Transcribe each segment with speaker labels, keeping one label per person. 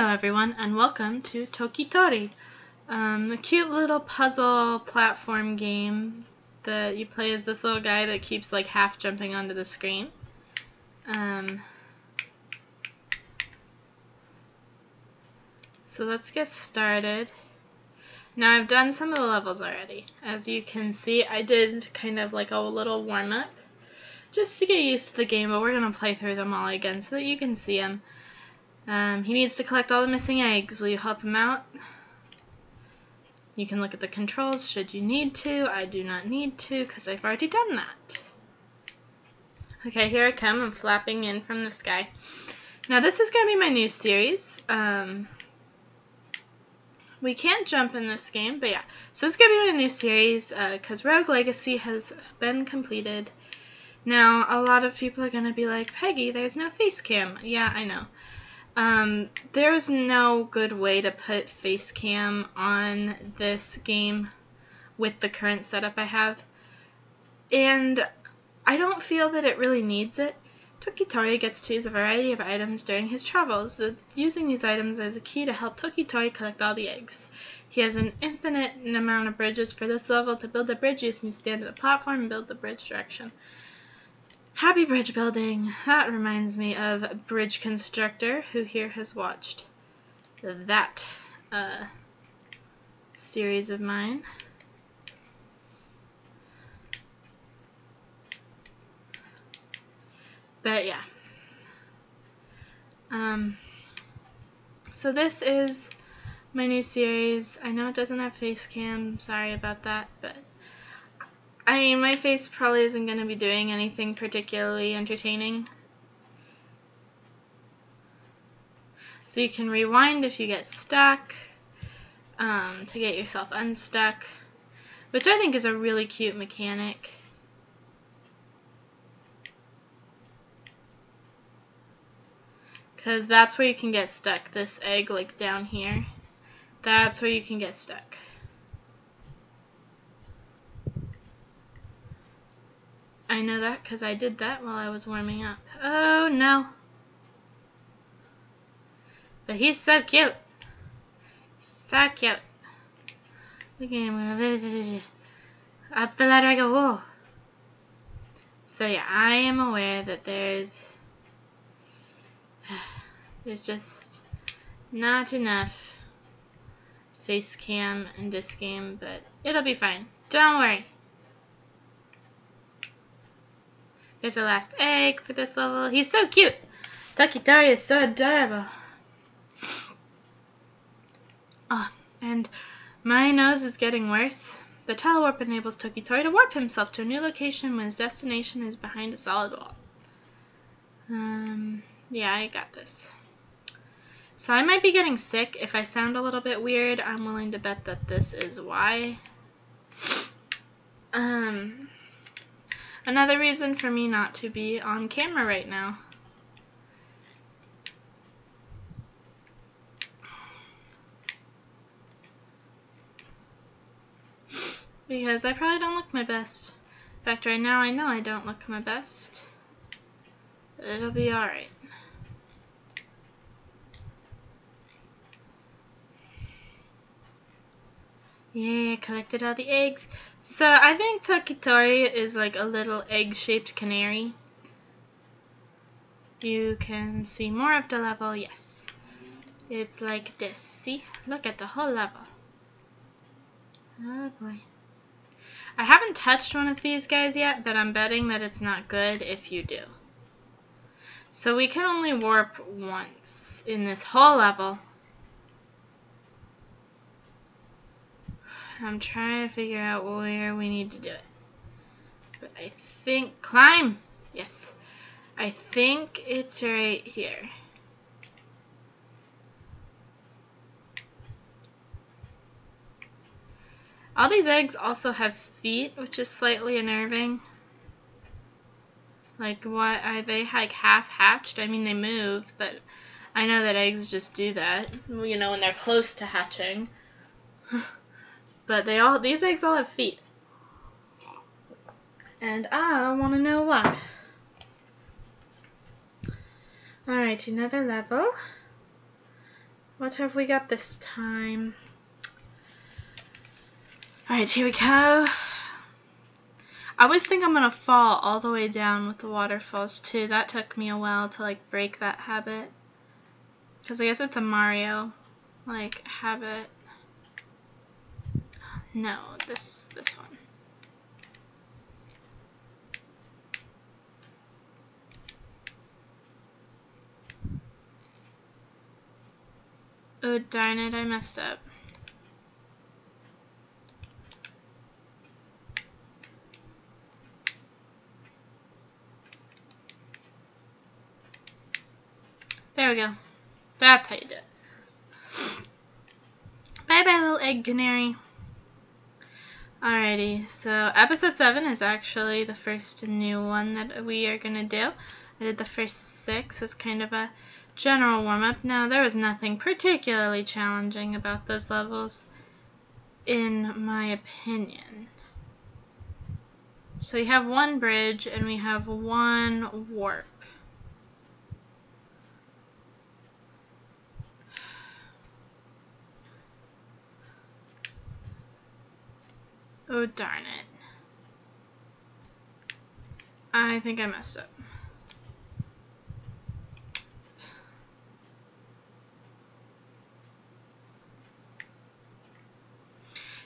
Speaker 1: Hello everyone and welcome to Toki Tori, um, a cute little puzzle platform game that you play as this little guy that keeps like half jumping onto the screen. Um, so let's get started. Now I've done some of the levels already. As you can see I did kind of like a little warm up just to get used to the game but we're going to play through them all again so that you can see them. Um, he needs to collect all the missing eggs. Will you help him out? You can look at the controls should you need to. I do not need to because I've already done that. Okay, here I come. I'm flapping in from the sky. Now this is going to be my new series. Um, we can't jump in this game, but yeah. So this is going to be my new series because uh, Rogue Legacy has been completed. Now, a lot of people are going to be like, Peggy, there's no face cam. Yeah, I know. Um, there's no good way to put face cam on this game with the current setup I have. And I don't feel that it really needs it. Toki Tori gets to use a variety of items during his travels, using these items as a key to help Toki Tori collect all the eggs. He has an infinite amount of bridges for this level. To build the bridge, you just need to stand at the platform and build the bridge direction. Happy bridge building. That reminds me of Bridge Constructor, who here has watched that uh, series of mine. But yeah. Um, so this is my new series. I know it doesn't have face cam, sorry about that, but I mean, my face probably isn't going to be doing anything particularly entertaining. So you can rewind if you get stuck um, to get yourself unstuck, which I think is a really cute mechanic. Because that's where you can get stuck, this egg like down here. That's where you can get stuck. I know that because I did that while I was warming up. Oh no. But he's so cute. So cute. Look at him. Up the ladder I go. Whoa. So yeah, I am aware that there's there's just not enough face cam and this game, but it'll be fine. Don't worry. There's the last egg for this level. He's so cute. Toki Tori is so adorable. Ah, and my nose is getting worse. The telewarp enables Toki Tori to warp himself to a new location when his destination is behind a solid wall. Um, yeah, I got this. So I might be getting sick. If I sound a little bit weird, I'm willing to bet that this is why. Um, Another reason for me not to be on camera right now. Because I probably don't look my best. In fact, right now I know I don't look my best. But it'll be alright. Yeah, collected all the eggs. So I think Toki Tori is like a little egg-shaped canary. You can see more of the level, yes. It's like this. See? Look at the whole level. Oh boy. I haven't touched one of these guys yet, but I'm betting that it's not good if you do. So we can only warp once in this whole level. I'm trying to figure out where we need to do it. But I think, climb! Yes. I think it's right here. All these eggs also have feet, which is slightly unnerving. Like, what, are they like half hatched? I mean, they move, but I know that eggs just do that, you know, when they're close to hatching. But they all these eggs all have feet. And I want to know why. Alright, another level. What have we got this time? Alright, here we go. I always think I'm gonna fall all the way down with the waterfalls too. That took me a while to like break that habit. Cause I guess it's a Mario like habit. No, this this one. Oh darn it, I messed up. There we go. That's how you do it. Bye bye little egg canary. Alrighty, so episode 7 is actually the first new one that we are going to do. I did the first six as kind of a general warm-up. Now, there was nothing particularly challenging about those levels, in my opinion. So we have one bridge and we have one warp. Oh darn it. I think I messed up.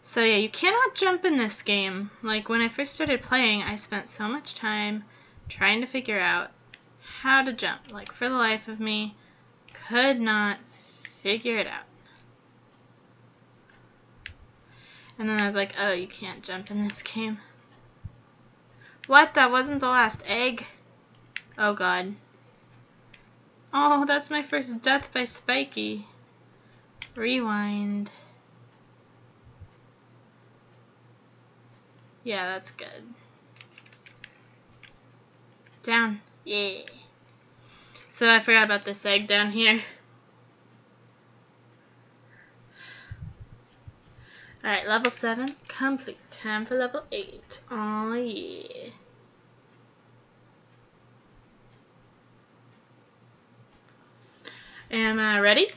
Speaker 1: So yeah, you cannot jump in this game. Like when I first started playing, I spent so much time trying to figure out how to jump. Like for the life of me, could not figure it out. And then I was like, oh, you can't jump in this game. What? That wasn't the last egg? Oh god. Oh, that's my first death by Spiky. Rewind. Yeah, that's good. Down. Yeah. So I forgot about this egg down here. Alright, level 7 complete. Time for level 8. Oh yeah. Am I ready?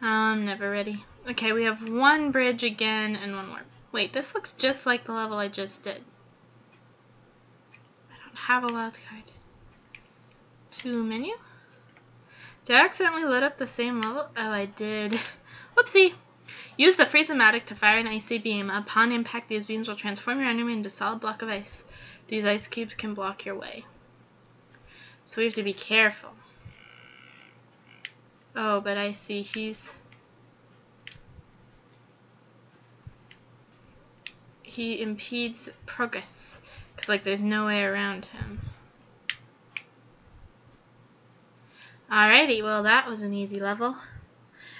Speaker 1: I'm never ready. Okay, we have one bridge again and one more. Wait, this looks just like the level I just did. I don't have a wild card. To menu? Did I accidentally load up the same level? Oh, I did. Whoopsie. Use the Freeze-O-Matic to fire an icy beam. Upon impact, these beams will transform your enemy into a solid block of ice. These ice cubes can block your way. So we have to be careful. Oh, but I see he's... He impedes progress. Because, like, there's no way around him. Alrighty, well that was an easy level.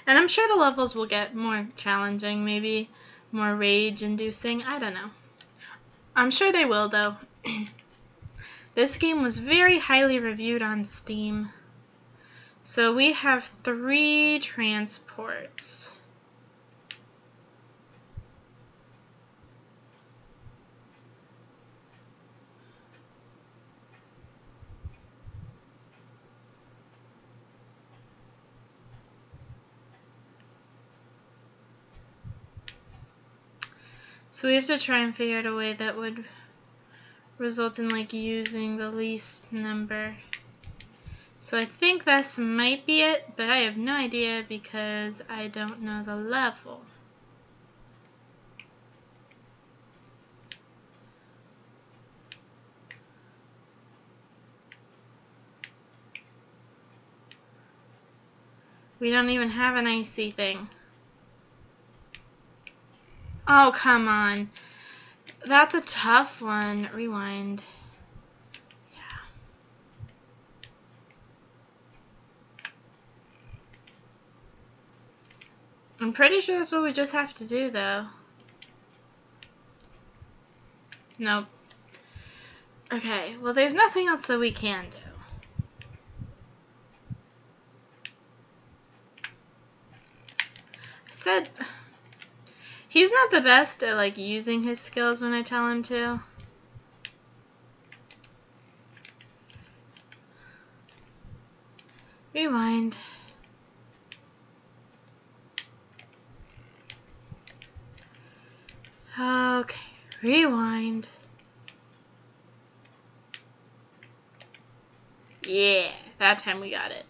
Speaker 1: And I'm sure the levels will get more challenging, maybe more rage-inducing. I don't know. I'm sure they will, though. this game was very highly reviewed on Steam. So we have three transports. So we have to try and figure out a way that would result in like using the least number. So I think this might be it, but I have no idea because I don't know the level. We don't even have an icy thing. Oh, come on. That's a tough one. Rewind. Yeah. I'm pretty sure that's what we just have to do, though. Nope. Okay, well, there's nothing else that we can do. I said... He's not the best at like using his skills when I tell him to. Rewind. Okay, rewind. Yeah, that time we got it.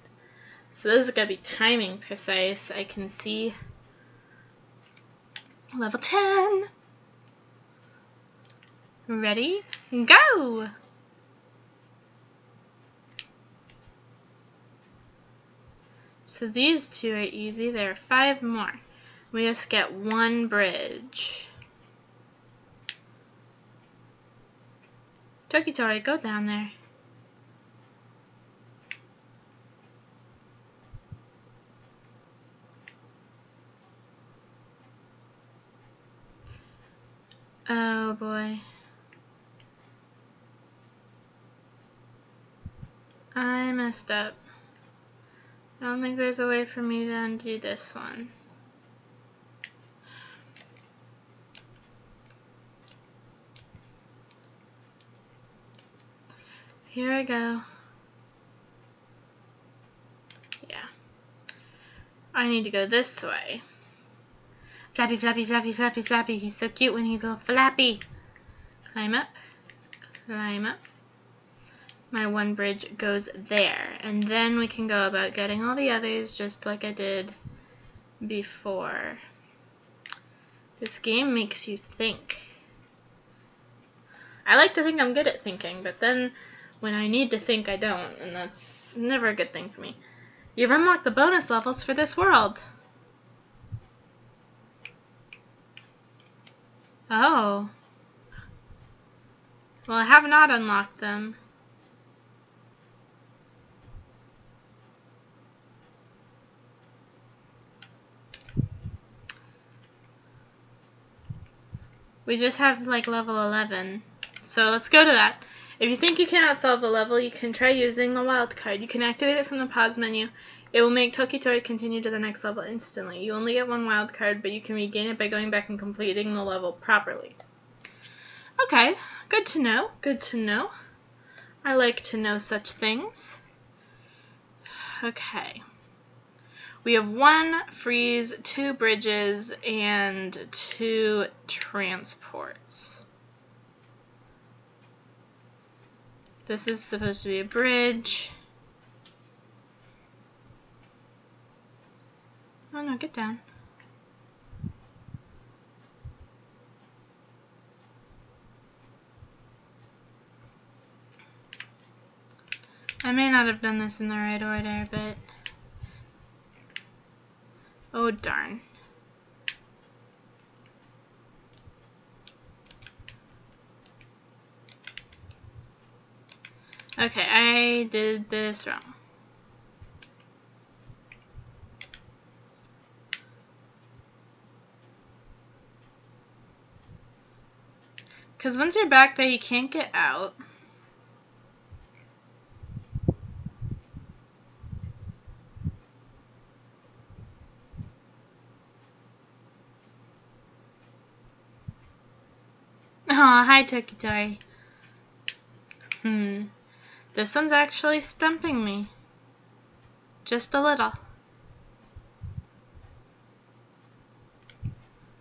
Speaker 1: So this is going to be timing precise. I can see level 10. Ready? Go! So these two are easy. There are five more. We just get one bridge. Toki Tori, go down there. Oh boy. I messed up. I don't think there's a way for me to undo this one. Here I go. Yeah. I need to go this way. Flappy, flappy, flappy, flappy, flappy. He's so cute when he's all flappy. Climb up. Climb up. My one bridge goes there. And then we can go about getting all the others just like I did before. This game makes you think. I like to think I'm good at thinking, but then when I need to think, I don't, and that's never a good thing for me. You've unlocked the bonus levels for this world. Oh. Well, I have not unlocked them. We just have like level 11. So let's go to that. If you think you cannot solve the level, you can try using the wild card. You can activate it from the pause menu. It will make Toki Tori continue to the next level instantly. You only get one wild card, but you can regain it by going back and completing the level properly. Okay, good to know. Good to know. I like to know such things. Okay. We have one freeze, two bridges, and two transports. This is supposed to be a bridge. Oh no, get down. I may not have done this in the right order, but... Oh darn. Okay, I did this wrong. Because once you're back there, you can't get out. Oh, hi, Toki Tori. Hmm. This one's actually stumping me. Just a little.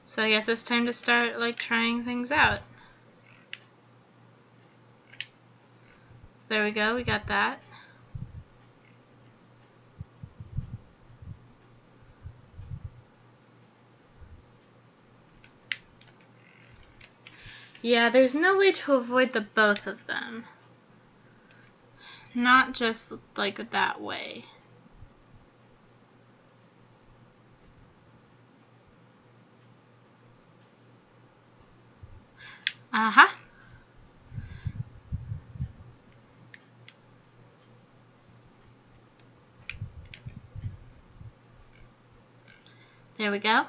Speaker 1: So I guess it's time to start, like, trying things out. There we go, we got that. Yeah, there's no way to avoid the both of them. Not just like that way. Uh-huh. There we go.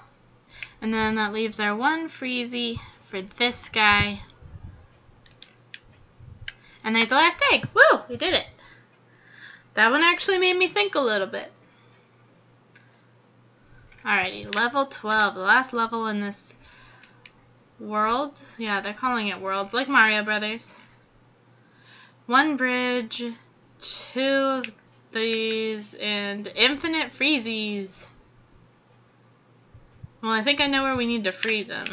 Speaker 1: And then that leaves our one freezy for this guy. And there's the last egg. Woo! We did it. That one actually made me think a little bit. Alrighty, level 12. The last level in this world. Yeah, they're calling it worlds, like Mario Brothers. One bridge, two of these, and infinite freezies. Well, I think I know where we need to freeze them.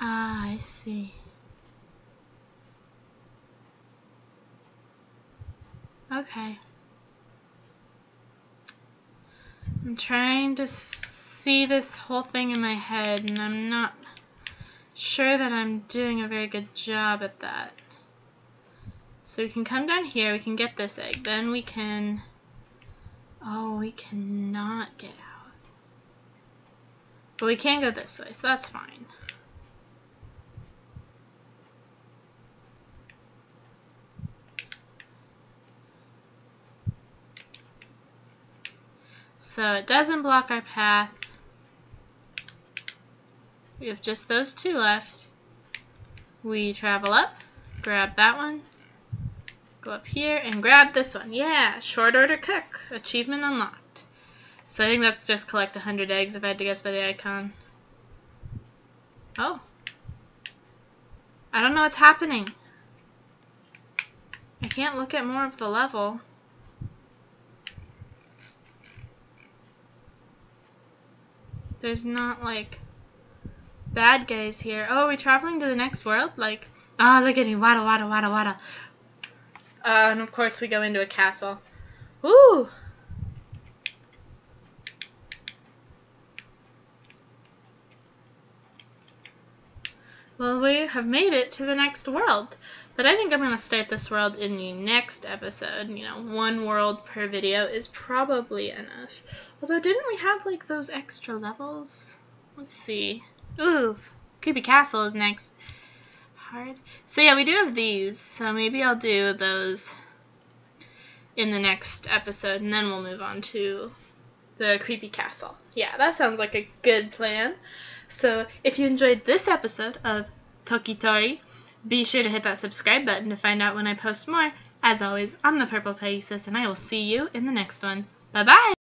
Speaker 1: Ah, I see. Okay. I'm trying to see this whole thing in my head, and I'm not sure that I'm doing a very good job at that. So we can come down here, we can get this egg, then we can... Oh, we cannot get out. But we can go this way, so that's fine. So it doesn't block our path. We have just those two left. We travel up, grab that one, go up here, and grab this one. Yeah, short order cook. Achievement unlocked. So I think that's just collect 100 eggs if I had to guess by the icon. Oh. I don't know what's happening. I can't look at more of the level. There's not, like, bad guys here. Oh, are we traveling to the next world? Like, oh, look at me. Wada, wada, wada, wada. Uh, and of course we go into a castle. Ooh! Well, we have made it to the next world. But I think I'm going to stay at this world in the next episode. You know, one world per video is probably enough. Although, didn't we have, like, those extra levels? Let's see. Ooh, Creepy Castle is next. Hard. So, yeah, we do have these. So, maybe I'll do those in the next episode, and then we'll move on to the Creepy Castle. Yeah, that sounds like a good plan. So, if you enjoyed this episode of Toki Tori, be sure to hit that subscribe button to find out when I post more. As always, I'm the Purple Peggysus, and I will see you in the next one. Bye-bye!